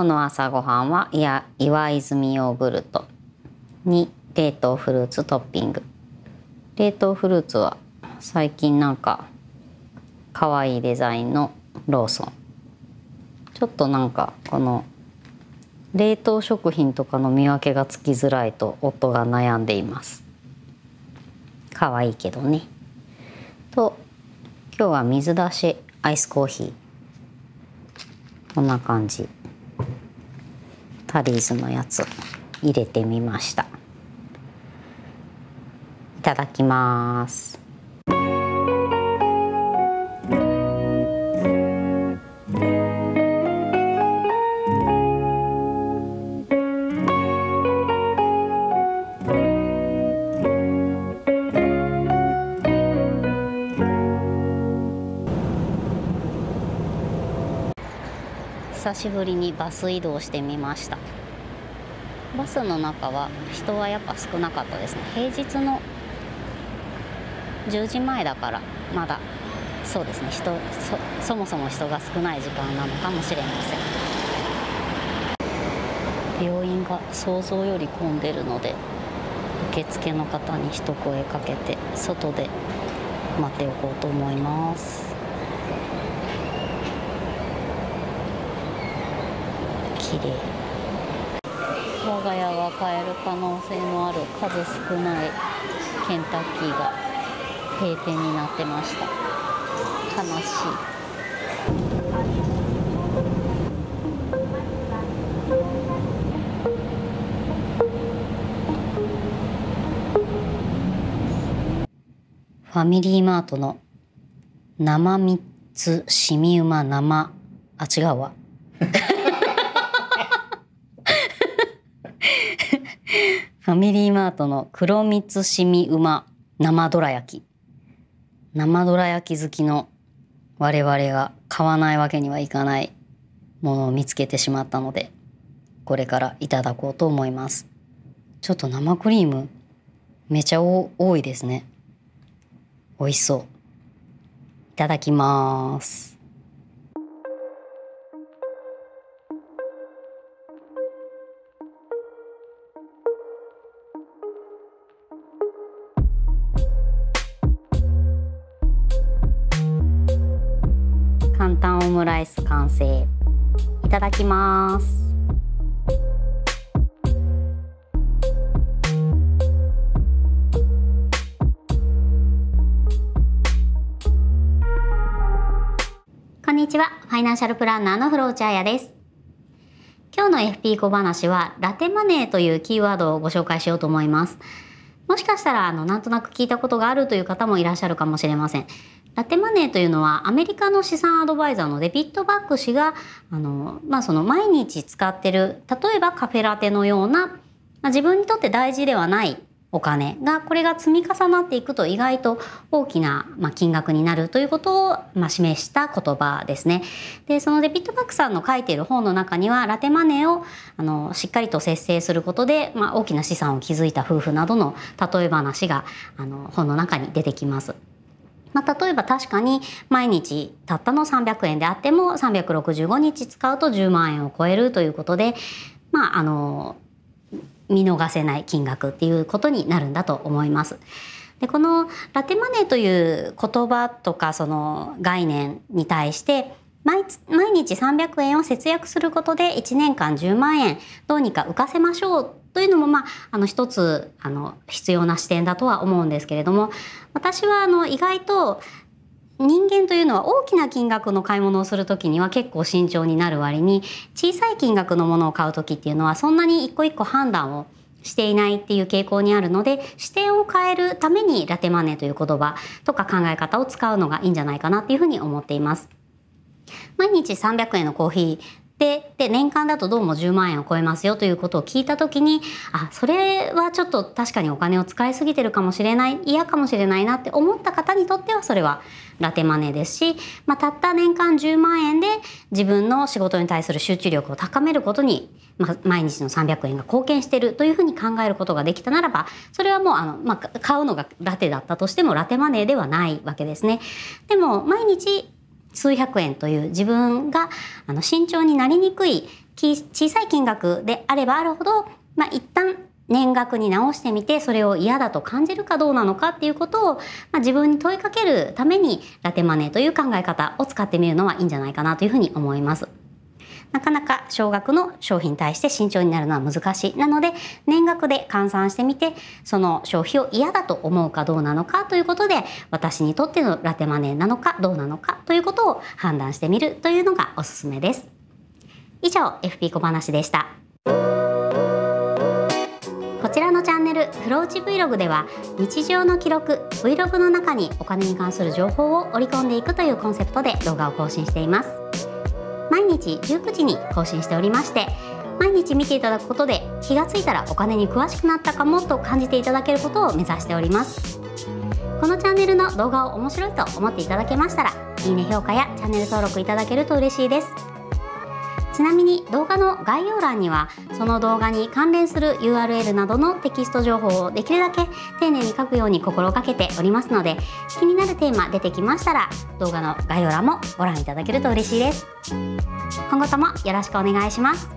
今日の朝ごはんはいや岩泉ヨーグルトに冷凍フルーツトッピング。冷凍フルーツは最近なんか可愛いデザインのローソン。ちょっとなんかこの冷凍食品とかの見分けがつきづらいと夫が悩んでいます。可愛いけどね。と今日は水出しアイスコーヒー。こんな感じ。タリーズのやつ入れてみました。いただきます。久しぶりにバス移動してみました。バスの中は人はやっぱ少なかったですね。平日の10時前だからまだそうですね。人そそもそも人が少ない時間なのかもしれません。病院が想像より混んでるので受付の方に一声かけて外で待っておこうと思います。綺麗我が家は買える可能性のある数少ないケンタッキーが閉店になってました。悲しい。ファミリーマートの生3つしみうま生。あ違うわ ファミリーマートの黒蜜しみうま生どら焼き。生どら焼き好きの我々が買わないわけにはいかないものを見つけてしまったのでこれからいただこうと思います。ちょっと生クリームめちゃ多いですね。美味しそう。いただきます。オムライス完成。いただきます。こんにちは。ファイナンシャルプランナーのフローチャーヤです。今日の FP 小話はラテマネーというキーワードをご紹介しようと思います。もしかしたらあのなんとなく聞いたことがあるという方もいらっしゃるかもしれません。ラテマネーというのはアメリカの資産アドバイザーのデビッド・バック氏があの、まあ、その毎日使ってる例えばカフェラテのような、まあ、自分にとって大事ではないお金がこれが積み重なっていくと意外と大きな、まあ、金額になるということを、まあ、示した言葉ですね。でそのデビッド・バックさんの書いている本の中にはラテマネーをあのしっかりと節制することで、まあ、大きな資産を築いた夫婦などの例え話があの本の中に出てきます。まあ、例えば確かに毎日たったの300円であっても365日使うと10万円を超えるということで、まあ、あの見逃せない金額っていうことになるんだと思います。でこのラテマネーという言葉とかその概念に対して毎毎日300円を節約することで1年間10万円どうにか浮かせましょうというのもまああの一つあの必要な視点だとは思うんですけれども私はあの意外と人間というのは大きな金額の買い物をする時には結構慎重になる割に小さい金額のものを買う時っていうのはそんなに一個一個判断をしていないっていう傾向にあるので視点を変えるためにラテマネーという言葉とか考え方を使うのがいいんじゃないかなっていうふうに思っています。毎日300円のコーヒーでで年間だとどうも10万円を超えますよということを聞いた時にあそれはちょっと確かにお金を使いすぎてるかもしれない嫌かもしれないなって思った方にとってはそれはラテマネーですし、まあ、たった年間10万円で自分の仕事に対する集中力を高めることに、まあ、毎日の300円が貢献してるというふうに考えることができたならばそれはもうあの、まあ、買うのがラテだったとしてもラテマネーではないわけですね。でも毎日数百円という自分があの慎重になりにくい小さい金額であればあるほど、まあ、一旦年額に直してみてそれを嫌だと感じるかどうなのかっていうことを、まあ、自分に問いかけるためにラテマネーという考え方を使ってみるのはいいんじゃないかなというふうに思います。なかなか少額の商品に対して慎重になるのは難しい。なので、年額で換算してみて、その消費を嫌だと思うかどうなのかということで、私にとってのラテマネーなのかどうなのかということを判断してみるというのがおすすめです。以上、FP 小話でした。こちらのチャンネル「フローチ Vlog」では日常の記録 Vlog の中にお金に関する情報を織り込んでいくというコンセプトで動画を更新しています毎日19時に更新しておりまして毎日見ていただくことで気がついたらお金に詳しくなったかもと感じていただけることを目指しております。このチャンネルの動画を面白いと思っていただけましたらいいね評価やチャンネル登録いただけると嬉しいです。ちなみに動画の概要欄にはその動画に関連する URL などのテキスト情報をできるだけ丁寧に書くように心がけておりますので気になるテーマ出てきましたら動画の概要欄もご覧いただけると嬉しいです。今後ともよろしくお願いします。